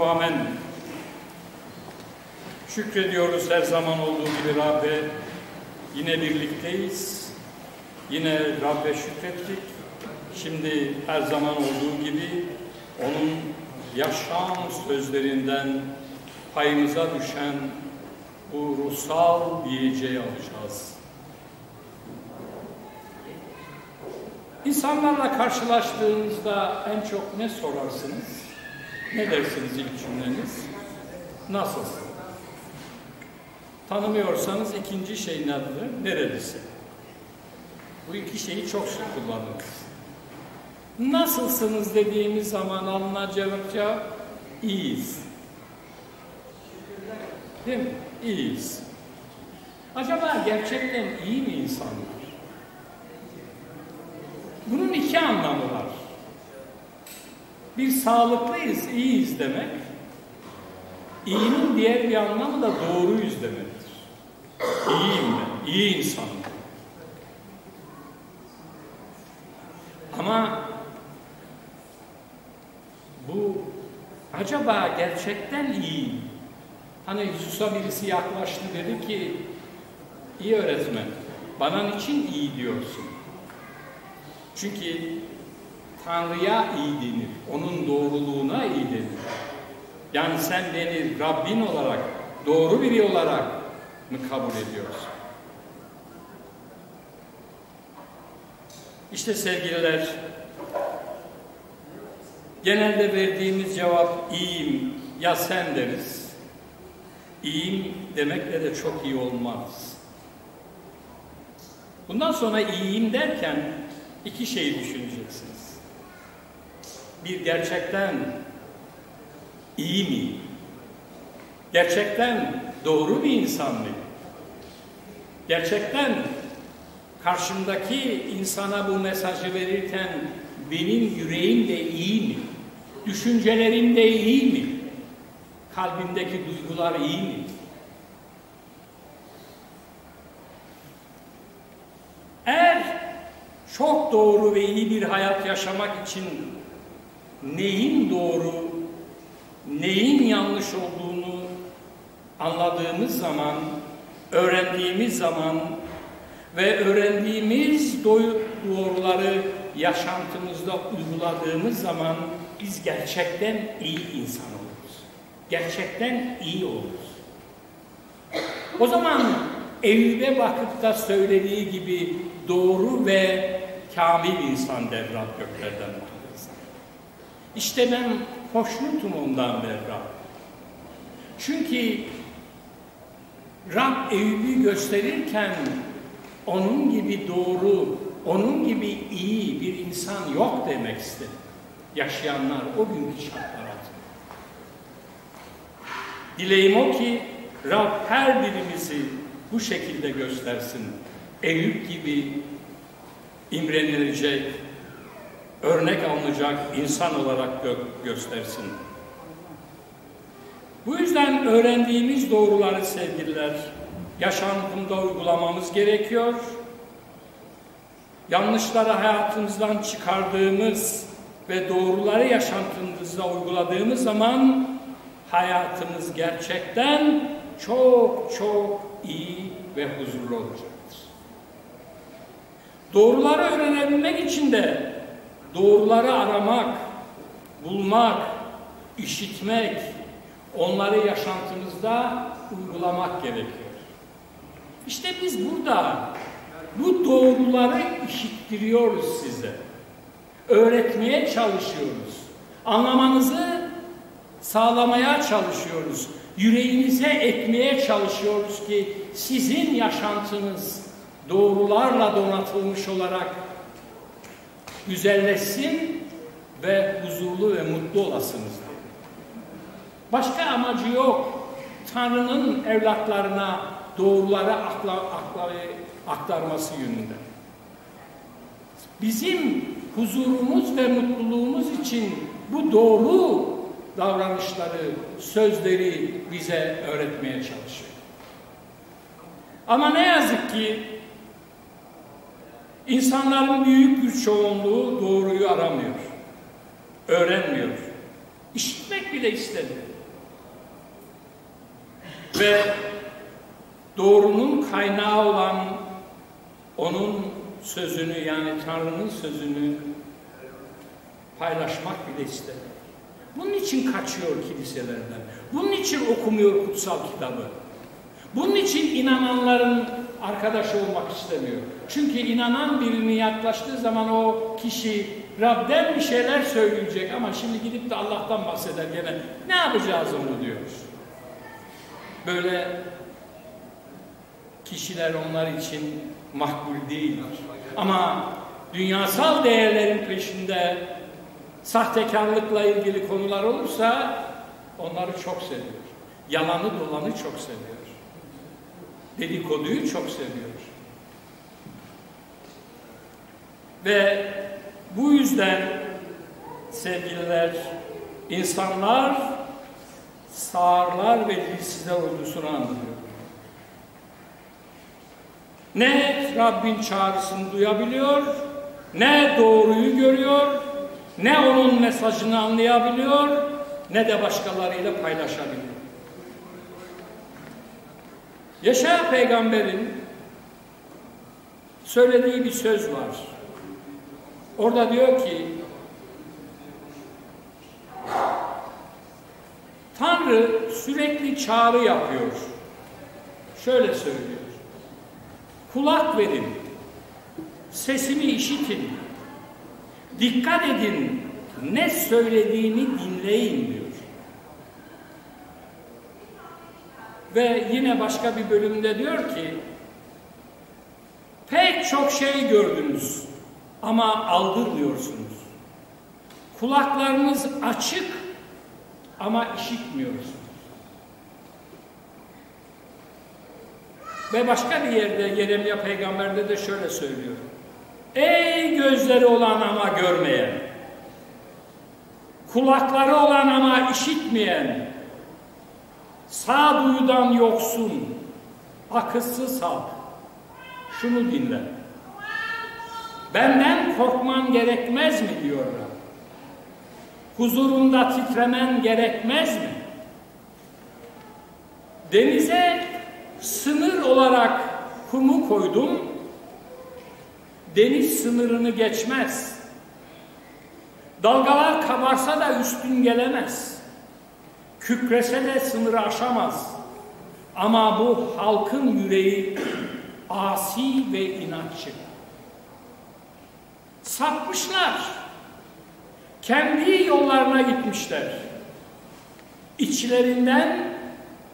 Amen. Şükrediyoruz her zaman olduğu gibi Rabbe. Yine birlikteyiz. Yine Rabbe şükrettik. Şimdi her zaman olduğu gibi onun yaşam sözlerinden payımıza düşen bu ruhsal diyeceği alacağız. İnsanlarla karşılaştığınızda en çok ne sorarsınız? Ne dersiniz ilk cümleniz? Nasılsın? Tanımıyorsanız ikinci şey nedir? Nerelisin? Bu iki şeyi çok sık kullanırız. Nasılsınız dediğimiz zaman alınacak cevap iyiyiz. Değil mi? İyiyiz. Acaba gerçekten iyi mi insanlar? Bunun iki anlamı var. Bir sağlıklıyız, iyiyiz demek. İyinin diğer bir anlamı da doğruyuz demektir. İyiyim ben, iyi insanım. Ama bu acaba gerçekten iyi? Hani Yusuf'a birisi yaklaştı dedi ki iyi öğretmen bana niçin iyi diyorsun? Çünkü Tanrı'ya iyi denir. Onun doğruluğuna iyi denir. Yani sen beni Rabbin olarak, doğru biri olarak mı kabul ediyorsun? İşte sevgililer, genelde verdiğimiz cevap iyiyim, ya sen deriz. İyiyim demekle de çok iyi olmaz. Bundan sonra iyiyim derken iki şeyi düşüneceksiniz. Bir gerçekten iyi mi? Gerçekten doğru bir insan mı? Gerçekten karşımdaki insana bu mesajı verirken benim yüreğim de iyi mi? Düşüncelerim de iyi mi? Kalbimdeki duygular iyi mi? Eğer çok doğru ve iyi bir hayat yaşamak için neyin doğru, neyin yanlış olduğunu anladığımız zaman, öğrendiğimiz zaman ve öğrendiğimiz doğruları yaşantımızda uyguladığımız zaman biz gerçekten iyi insan oluruz. Gerçekten iyi oluruz. O zaman Eyüp'e bakıp da söylediği gibi doğru ve kamil insan der Rab göklerden bakılırsa. İşte ben hoşnutum ondan Rab. Çünkü Rab Eyüp'ü gösterirken onun gibi doğru, onun gibi iyi bir insan yok demek istedi. Yaşayanlar o günkü şartlar altında. Dileğim o ki Rab her birimizi bu şekilde göstersin. Eyüp gibi imrenilecek, örnek alınacak insan olarak gö göstersin. Bu yüzden öğrendiğimiz doğruları sevgililer, yaşantımda uygulamamız gerekiyor. Yanlışları hayatımızdan çıkardığımız ve doğruları yaşantımızda uyguladığımız zaman hayatımız gerçekten çok çok iyi ve huzurlu olacaktır. Doğruları öğrenebilmek için de doğruları aramak, bulmak, işitmek, onları yaşantımızda uygulamak gerekiyor. İşte biz burada bu doğruları işittiriyoruz size. Öğretmeye çalışıyoruz. Anlamanızı sağlamaya çalışıyoruz. Yüreğinize ekmeye çalışıyoruz ki sizin yaşantınız doğrularla donatılmış olarak güzelleşsin ve huzurlu ve mutlu olasınız. Başka amacı yok. Tanrı'nın evlatlarına doğruları akla, akla, aktarması yönünde. Bizim huzurumuz ve mutluluğumuz için bu doğru davranışları, sözleri bize öğretmeye çalışıyor. Ama ne yazık ki insanların büyük bir çoğunluğu doğruyu aramıyor, öğrenmiyor. İşitmek bile istemiyor. Ve doğrunun kaynağı olan onun sözünü yani Tanrı'nın sözünü paylaşmak bile istemiyor. Bunun için kaçıyor kiliselerden. Bunun için okumuyor kutsal kitabı. Bunun için inananların arkadaşı olmak istemiyor. Çünkü inanan birini yaklaştığı zaman o kişi Rab'den bir şeyler söyleyecek ama şimdi gidip de Allah'tan bahseder gene. Ne yapacağız onu diyoruz. Böyle kişiler onlar için makbul değildir. Ama dünyasal değerlerin peşinde sahtekarlıkla ilgili konular olursa onları çok seviyor. Yalanı dolanı çok seviyor. Dedikoduyu çok seviyor. Ve bu yüzden sevgililer insanlar sağırlar ve dilsizler ordusunu andırıyor. Ne Rabbin çağrısını duyabiliyor, ne doğruyu görüyor, ne onun mesajını anlayabiliyor, ne de başkalarıyla paylaşabiliyor. Yaşa peygamberin söylediği bir söz var. Orada diyor ki Tanrı sürekli çağrı yapıyor. Şöyle söylüyor. Kulak verin. Sesimi işitin. Dikkat edin. Ne söylediğini dinleyin diyor. Ve yine başka bir bölümde diyor ki pek çok şey gördünüz ama aldırmıyorsunuz. Kulaklarınız açık ama işitmiyorsunuz. Ve başka bir yerde Yeremya peygamberde de şöyle söylüyor. Ey gözleri olan ama görmeyen, kulakları olan ama işitmeyen, sağduyudan yoksun, akılsız halk, şunu dinle. Benden korkman gerekmez mi diyorlar. Huzurunda titremen gerekmez mi? Denize sınır olarak kumu koydum, deniz sınırını geçmez. Dalgalar kabarsa da üstün gelemez. Kükrese de sınırı aşamaz. Ama bu halkın yüreği asi ve inatçı. Sapmışlar. Kendi yollarına gitmişler. İçlerinden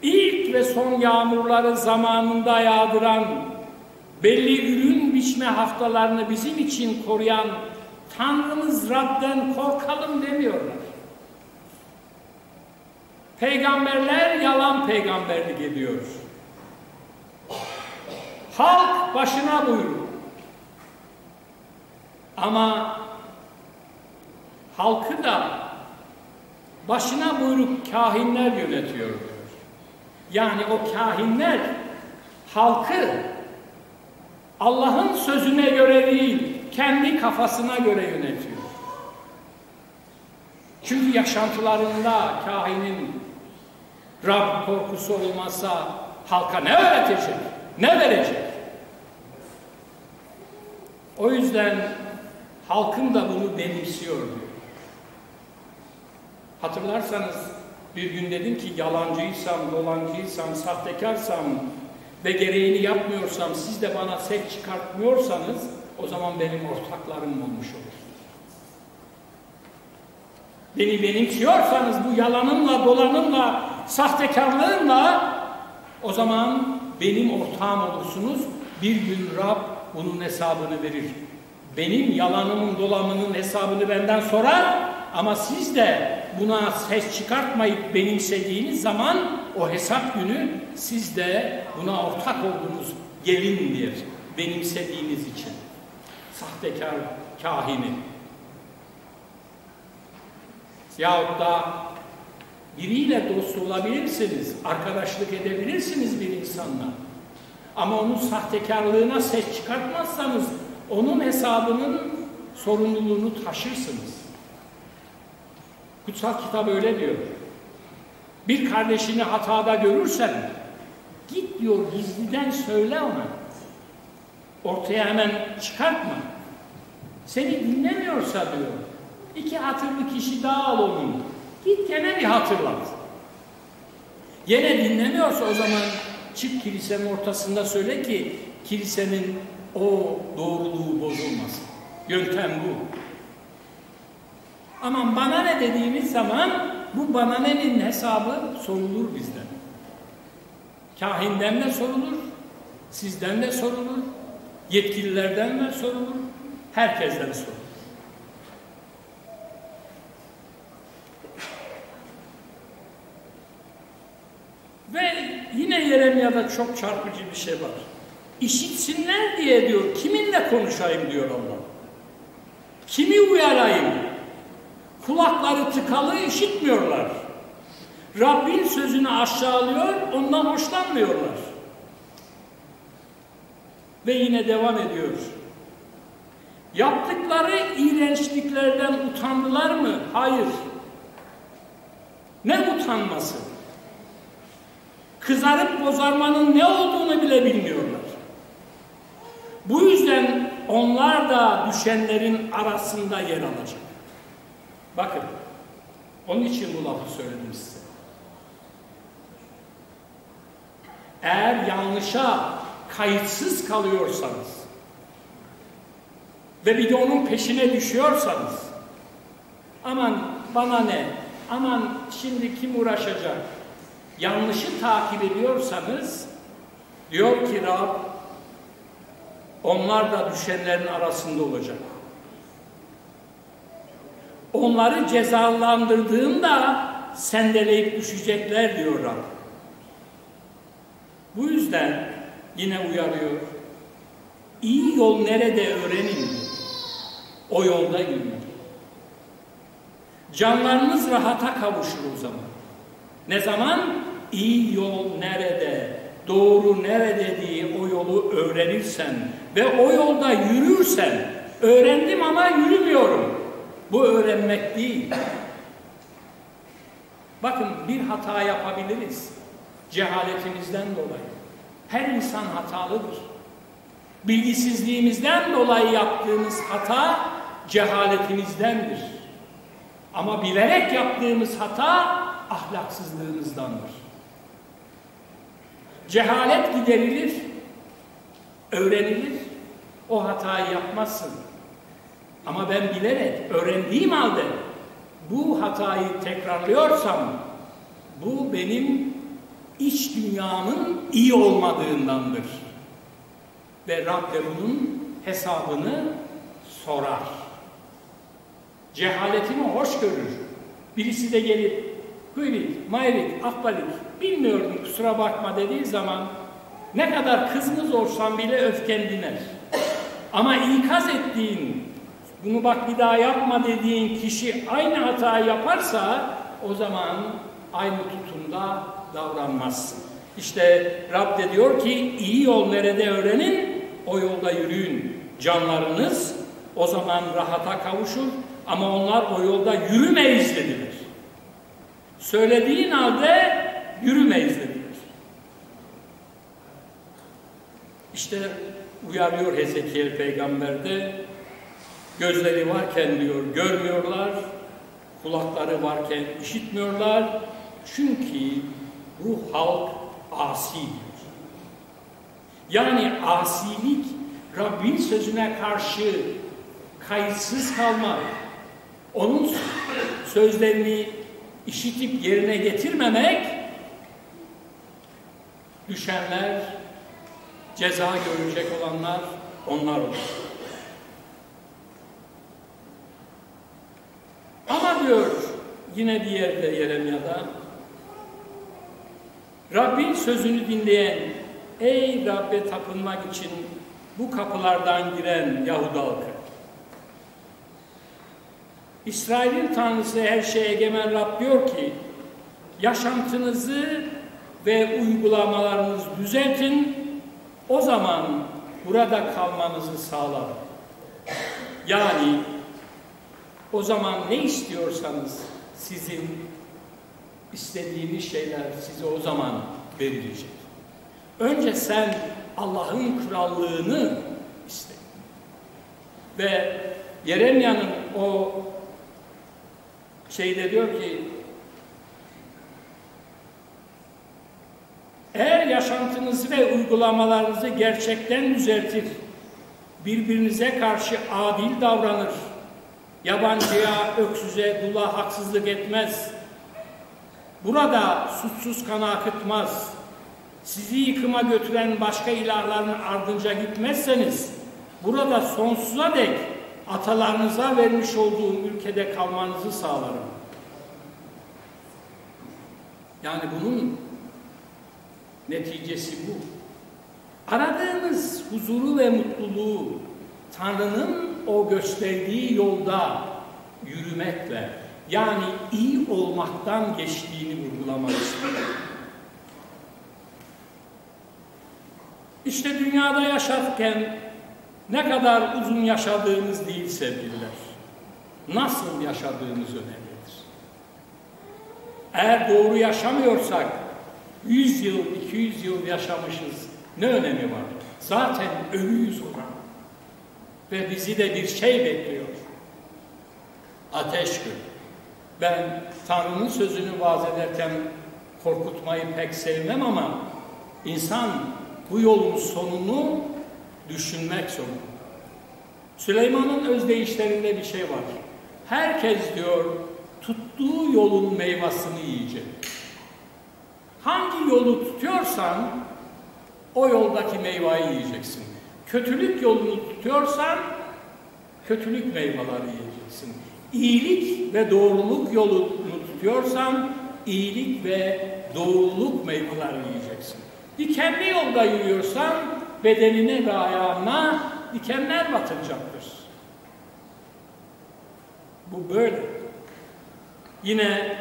ilk ve son yağmurları zamanında yağdıran, belli ürün biçme haftalarını bizim için koruyan Tanrımız Rab'den korkalım demiyorlar. Peygamberler yalan peygamberlik ediyor. Halk başına buyruk. Ama halkı da başına buyruk kahinler yönetiyor. Yani o kahinler halkı Allah'ın sözüne göre değil, kendi kafasına göre yönetiyor. Çünkü yaşantılarında kahinin Rab korkusu olmazsa halka ne öğretecek, ne verecek? O yüzden halkın da bunu benimsiyor diyor. Hatırlarsanız bir gün dedim ki yalancıysam, dolancıysam, sahtekarsam ve gereğini yapmıyorsam, siz de bana ses çıkartmıyorsanız o zaman benim ortaklarım olmuş olur. Beni benimsiyorsanız bu yalanımla, dolanımla, sahtekarlığımla o zaman benim ortağım olursunuz. Bir gün Rab bunun hesabını verir. Benim yalanımın, dolanımın hesabını benden sorar ama siz de buna ses çıkartmayıp benimsediğiniz zaman o hesap günü siz de buna ortak oldunuz gelindir benimsediğiniz için. Sahtekar kahini. Yahut da biriyle dost olabilirsiniz, arkadaşlık edebilirsiniz bir insanla. Ama onun sahtekarlığına ses çıkartmazsanız onun hesabının sorumluluğunu taşırsınız. Kutsal kitap öyle diyor. Bir kardeşini hatada görürsen git diyor gizliden söyle ona. Ortaya hemen çıkartma. Seni dinlemiyorsa diyor. İki hatırlı kişi daha al onun. Git gene bir hatırlat. Yine dinlemiyorsa o zaman çık kilisenin ortasında söyle ki kilisenin o doğruluğu bozulmasın. Yöntem bu. Aman bana ne dediğimiz zaman bu bana nenin hesabı sorulur bizden. Kahinden de sorulur, sizden de sorulur, yetkililerden de sorulur, herkesten sorulur. Ve Yeremya'da çok çarpıcı bir şey var. İşitsinler diye diyor, kiminle konuşayım diyor Allah. Kimi uyarayım? Kulakları tıkalı işitmiyorlar. Rabbin sözünü aşağılıyor, ondan hoşlanmıyorlar. Ve yine devam ediyor. Yaptıkları iğrençliklerden utandılar mı? Hayır. Ne utanması? Kızarıp bozarmanın ne olduğunu bile bilmiyorlar. Bu yüzden onlar da düşenlerin arasında yer alacak. Bakın, onun için bu lafı söyledim size. Eğer yanlışa kayıtsız kalıyorsanız ve bir de onun peşine düşüyorsanız aman bana ne, aman şimdi kim uğraşacak, yanlışı takip ediyorsanız diyor ki Rab onlar da düşenlerin arasında olacak. Onları cezalandırdığımda sendeleyip düşecekler diyor Rab. Bu yüzden yine uyarıyor. İyi yol nerede öğrenin. O yolda yürüyün. Canlarınız rahata kavuşur o zaman. Ne zaman? İyi yol nerede, doğru nerede diye o yolu öğrenirsen ve o yolda yürürsen, öğrendim ama yürümüyorum. Bu öğrenmek değil. Bakın bir hata yapabiliriz. Cehaletimizden dolayı. Her insan hatalıdır. Bilgisizliğimizden dolayı yaptığımız hata cehaletimizdendir. Ama bilerek yaptığımız hata ahlaksızlığımızdandır. Cehalet giderilir, öğrenilir, o hatayı yapmazsın. Ama ben bilerek, öğrendiğim halde bu hatayı tekrarlıyorsam, bu benim iç dünyamın iyi olmadığındandır. Ve Rab de bunun hesabını sorar. Cehaletimi hoş görür. Birisi de gelip Hüylik, Mayrik, Akbalik bilmiyordum kusura bakma dediği zaman ne kadar kızgız olsan bile öfken diner. Ama ikaz ettiğin, bunu bak bir daha yapma dediğin kişi aynı hatayı yaparsa o zaman aynı tutumda davranmazsın. İşte Rab de diyor ki iyi yol nerede öğrenin o yolda yürüyün. Canlarınız o zaman rahata kavuşur ama onlar o yolda yürümeyiz dediler. Söylediğin halde yürümeyiz dediler. İşte uyarıyor Hezekiel peygamberde gözleri varken diyor görmüyorlar, kulakları varken işitmiyorlar. Çünkü bu halk asidir. Yani asilik Rabbin sözüne karşı kayıtsız kalmak, onun sözlerini işitip yerine getirmemek düşenler, ceza görecek olanlar onlar olur. Ama diyor yine bir yerde Yeremya'da Rabbin sözünü dinleyen ey Rabbe tapınmak için bu kapılardan giren Yahud halkı İsrail'in Tanrısı her şeye egemen Rab diyor ki yaşantınızı ve uygulamalarınızı düzeltin o zaman burada kalmanızı sağlar. Yani o zaman ne istiyorsanız sizin istediğiniz şeyler size o zaman verilecek. Önce sen Allah'ın krallığını iste. Ve Yeremya'nın o şeyde diyor ki eğer yaşantınızı ve uygulamalarınızı gerçekten düzeltir, birbirinize karşı adil davranır, yabancıya, öksüze, dula haksızlık etmez, burada suçsuz kan akıtmaz, sizi yıkıma götüren başka ilahların ardınca gitmezseniz, burada sonsuza dek atalarınıza vermiş olduğum ülkede kalmanızı sağlarım. Yani bunun neticesi bu. Aradığımız huzuru ve mutluluğu Tanrı'nın o gösterdiği yolda yürümekle yani iyi olmaktan geçtiğini vurgulamak istiyorum. İşte dünyada yaşarken ne kadar uzun yaşadığımız değil sevgililer. Nasıl yaşadığımız önemlidir. Eğer doğru yaşamıyorsak 100 yıl, 200 yıl yaşamışız ne önemi var? Zaten ölüyüz ona. Ve bizi de bir şey bekliyor. Ateş günü. Ben Tanrı'nın sözünü vaaz ederken korkutmayı pek sevmem ama insan bu yolun sonunu düşünmek zorunda. Süleyman'ın özdeyişlerinde bir şey var. Herkes diyor tuttuğu yolun meyvasını yiyecek. Hangi yolu tutuyorsan o yoldaki meyveyi yiyeceksin. Kötülük yolunu tutuyorsan kötülük meyveleri yiyeceksin. İyilik ve doğruluk yolunu tutuyorsan iyilik ve doğruluk meyveleri yiyeceksin. Dikenli yolda yürüyorsan bedenine ve ayağına dikenler batıracaktır. Bu böyle. Yine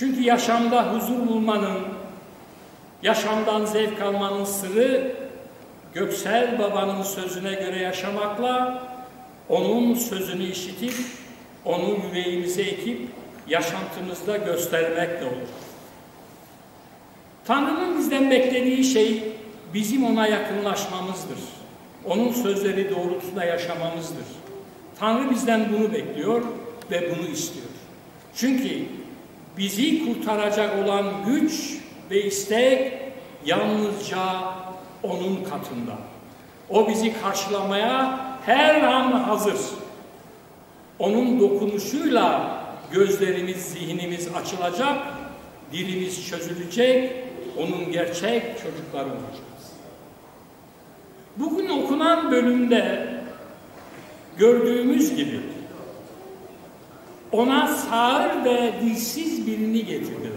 çünkü yaşamda huzur bulmanın, yaşamdan zevk almanın sırrı Göksel Baba'nın sözüne göre yaşamakla, onun sözünü işitip, onu yüreğimize ekip, yaşantımızda göstermekle olur. Tanrı'nın bizden beklediği şey bizim ona yakınlaşmamızdır. Onun sözleri doğrultusunda yaşamamızdır. Tanrı bizden bunu bekliyor ve bunu istiyor. Çünkü bizi kurtaracak olan güç ve istek yalnızca onun katında. O bizi karşılamaya her an hazır. Onun dokunuşuyla gözlerimiz, zihnimiz açılacak, dilimiz çözülecek, onun gerçek çocukları olacağız. Bugün okunan bölümde gördüğümüz gibi ona sağır ve dilsiz birini getirdiler.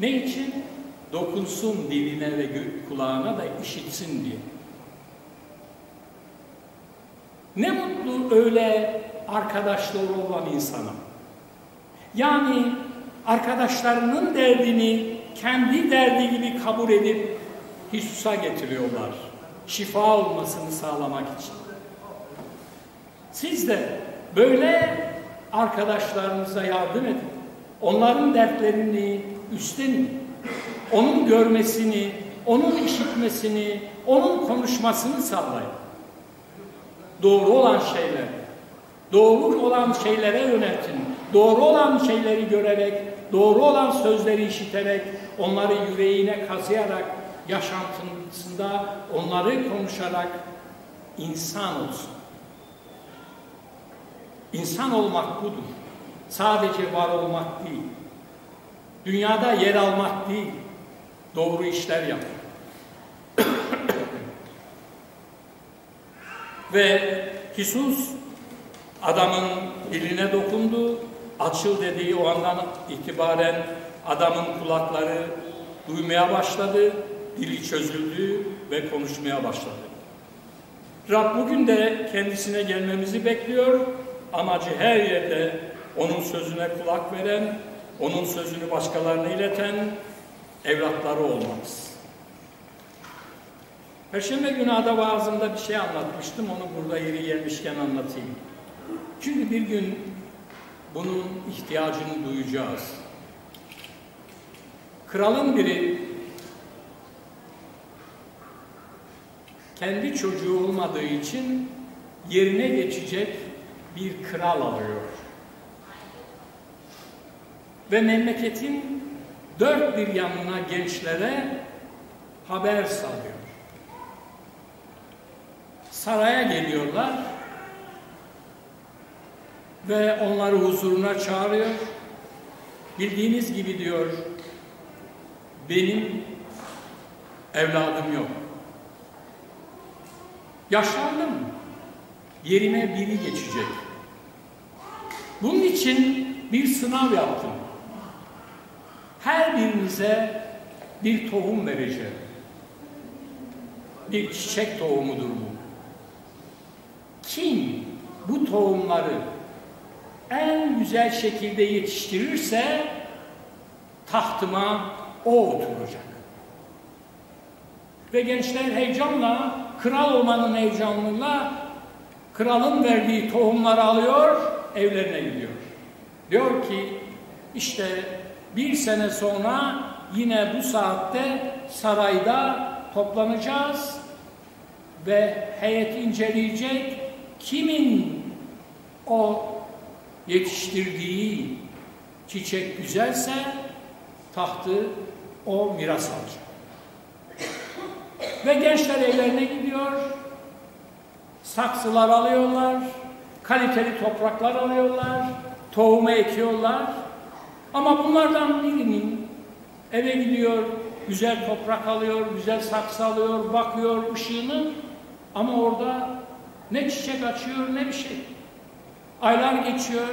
Ne için? Dokunsun diline ve kulağına da işitsin diye. Ne mutlu öyle arkadaşları olan insana. Yani arkadaşlarının derdini kendi derdi gibi kabul edip Hisus'a getiriyorlar. Şifa olmasını sağlamak için. Siz de böyle arkadaşlarınıza yardım edin. Onların dertlerini üstlenin. Onun görmesini, onun işitmesini, onun konuşmasını sağlayın. Doğru olan şeyler, doğru olan şeylere yöneltin. Doğru olan şeyleri görerek, doğru olan sözleri işiterek, onları yüreğine kazıyarak, yaşantısında onları konuşarak insan olsun. İnsan olmak budur. Sadece var olmak değil. Dünyada yer almak değil. Doğru işler yapmak. Ve Hisus adamın diline dokundu. Açıl dediği o andan itibaren adamın kulakları duymaya başladı. Dili çözüldü ve konuşmaya başladı. Rab bugün de kendisine gelmemizi bekliyor amacı her yerde onun sözüne kulak veren, onun sözünü başkalarına ileten evlatları olmamız. Perşembe günü ada vaazında bir şey anlatmıştım, onu burada yeri gelmişken anlatayım. Çünkü bir gün bunun ihtiyacını duyacağız. Kralın biri kendi çocuğu olmadığı için yerine geçecek bir kral alıyor. Ve memleketin dört bir yanına gençlere haber salıyor. Saraya geliyorlar ve onları huzuruna çağırıyor. Bildiğiniz gibi diyor, benim evladım yok. Yaşlandım. Yerime biri geçecek. Bunun için bir sınav yaptım. Her birinize bir tohum vereceğim. Bir çiçek tohumudur bu. Kim bu tohumları en güzel şekilde yetiştirirse tahtıma o oturacak. Ve gençler heyecanla, kral olmanın heyecanıyla kralın verdiği tohumları alıyor, evlerine gidiyor. Diyor ki işte bir sene sonra yine bu saatte sarayda toplanacağız ve heyet inceleyecek kimin o yetiştirdiği çiçek güzelse tahtı o miras alacak. Ve gençler evlerine gidiyor, saksılar alıyorlar, kaliteli topraklar alıyorlar, tohumu ekiyorlar. Ama bunlardan birinin eve gidiyor, güzel toprak alıyor, güzel saksı alıyor, bakıyor ışığını ama orada ne çiçek açıyor ne bir şey. Aylar geçiyor,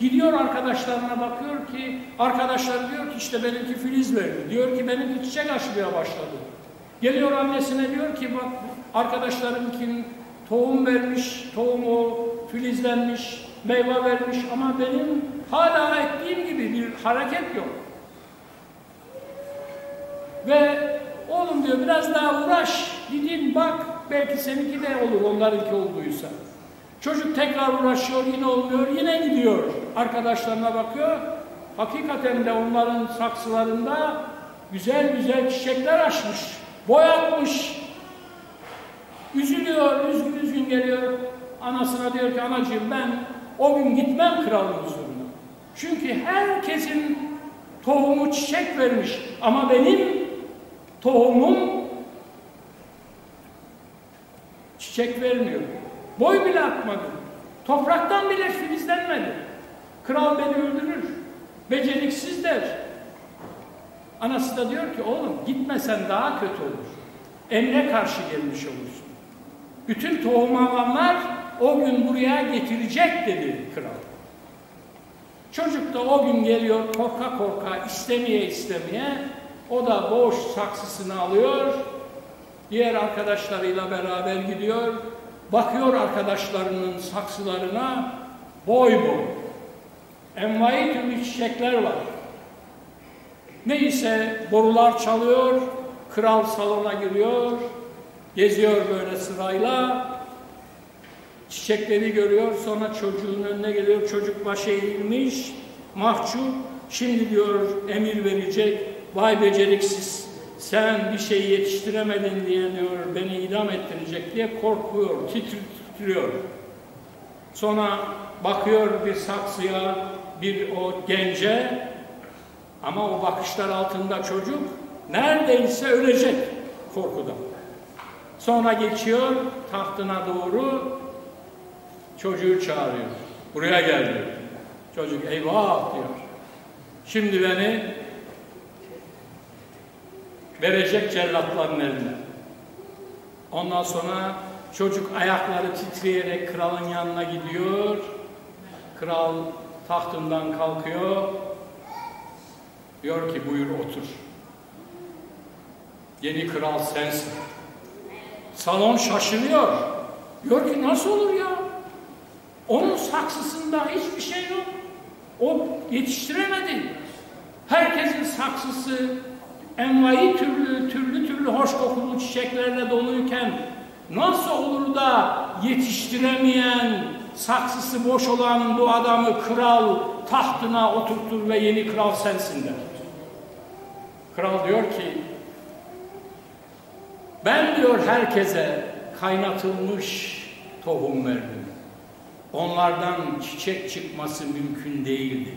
gidiyor arkadaşlarına bakıyor ki, arkadaşlar diyor ki işte benimki filiz verdi, diyor ki benimki çiçek açmaya başladı. Geliyor annesine diyor ki bak arkadaşlarımkin tohum vermiş, tohum o filizlenmiş, meyve vermiş ama benim hala ettiğim gibi bir hareket yok. Ve oğlum diyor biraz daha uğraş, gidin bak belki seninki de olur onlarınki olduysa. Çocuk tekrar uğraşıyor yine olmuyor, yine gidiyor. Arkadaşlarına bakıyor. Hakikaten de onların saksılarında güzel güzel çiçekler açmış, boyatmış. Üzülüyor, üzgün üzgün geliyor. Anasına diyor ki anacığım ben o gün gitmem kralın huzuruna. Çünkü herkesin tohumu çiçek vermiş ama benim tohumum çiçek vermiyor. Boy bile atmadı. Topraktan bile filizlenmedi. Kral beni öldürür. Beceriksiz der. Anası da diyor ki oğlum gitmesen daha kötü olur. Emre karşı gelmiş olursun. Bütün tohum alanlar o gün buraya getirecek dedi kral. Çocuk da o gün geliyor korka korka istemeye istemeye o da boş saksısını alıyor diğer arkadaşlarıyla beraber gidiyor bakıyor arkadaşlarının saksılarına boy boy envai türlü çiçekler var neyse borular çalıyor kral salona giriyor geziyor böyle sırayla çiçekleri görüyor, sonra çocuğun önüne geliyor, çocuk başı eğilmiş, mahcup, şimdi diyor emir verecek, vay beceriksiz, sen bir şey yetiştiremedin diye diyor, beni idam ettirecek diye korkuyor, titriyor. Sonra bakıyor bir saksıya, bir o gence, ama o bakışlar altında çocuk neredeyse ölecek korkudan. Sonra geçiyor tahtına doğru, Çocuğu çağırıyor. Buraya gel diyor. Çocuk eyvah diyor. Şimdi beni verecek cellatların eline. Ondan sonra çocuk ayakları titreyerek kralın yanına gidiyor. Kral tahtından kalkıyor. Diyor ki buyur otur. Yeni kral sensin. Salon şaşırıyor. Diyor ki nasıl olur ya? Onun saksısında hiçbir şey yok. O yetiştiremedi. Herkesin saksısı envai türlü türlü türlü hoş kokulu çiçeklerle doluyken nasıl olur da yetiştiremeyen saksısı boş olan bu adamı kral tahtına oturtur ve yeni kral sensin der. Kral diyor ki ben diyor herkese kaynatılmış tohum verdim. Onlardan çiçek çıkması mümkün değildi.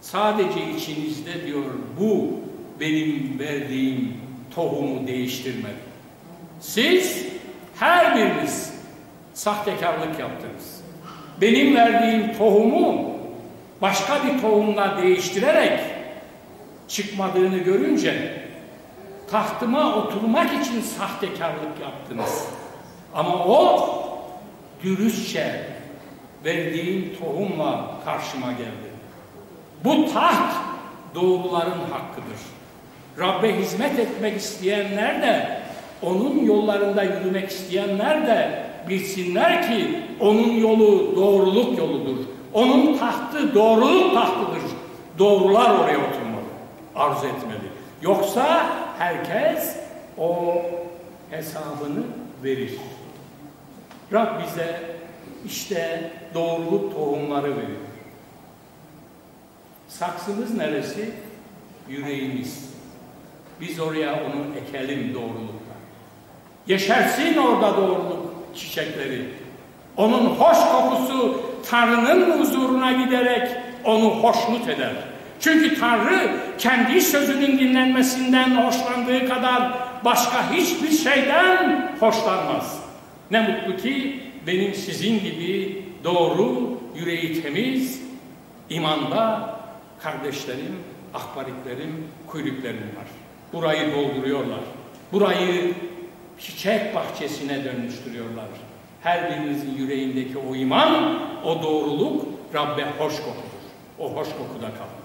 Sadece içinizde diyor bu benim verdiğim tohumu değiştirmedi. Siz her biriniz sahtekarlık yaptınız. Benim verdiğim tohumu başka bir tohumla değiştirerek çıkmadığını görünce tahtıma oturmak için sahtekarlık yaptınız. Ama o dürüstçe verdiğim tohumla karşıma geldi. Bu taht doğruların hakkıdır. Rabbe hizmet etmek isteyenler de, onun yollarında yürümek isteyenler de bilsinler ki onun yolu doğruluk yoludur. Onun tahtı doğruluk tahtıdır. Doğrular oraya oturmalı, arzu etmeli. Yoksa herkes o hesabını verir. Rab bize işte doğruluk tohumları veriyor. Saksımız neresi? Yüreğimiz. Biz oraya onu ekelim doğrulukla. Yeşersin orada doğruluk çiçekleri. Onun hoş kokusu Tanrı'nın huzuruna giderek onu hoşnut eder. Çünkü Tanrı kendi sözünün dinlenmesinden hoşlandığı kadar başka hiçbir şeyden hoşlanmaz. Ne mutlu ki benim sizin gibi doğru, yüreği temiz, imanda kardeşlerim, ahbaritlerim, kuyruklerim var. Burayı dolduruyorlar. Burayı çiçek bahçesine dönüştürüyorlar. Her birinizin yüreğindeki o iman, o doğruluk Rabbe hoş kokudur. O hoş kokuda kalın.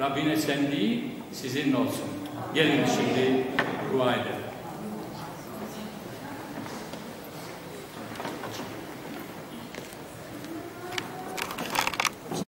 Rabbin esenliği sizinle olsun. Gelin şimdi dua edelim.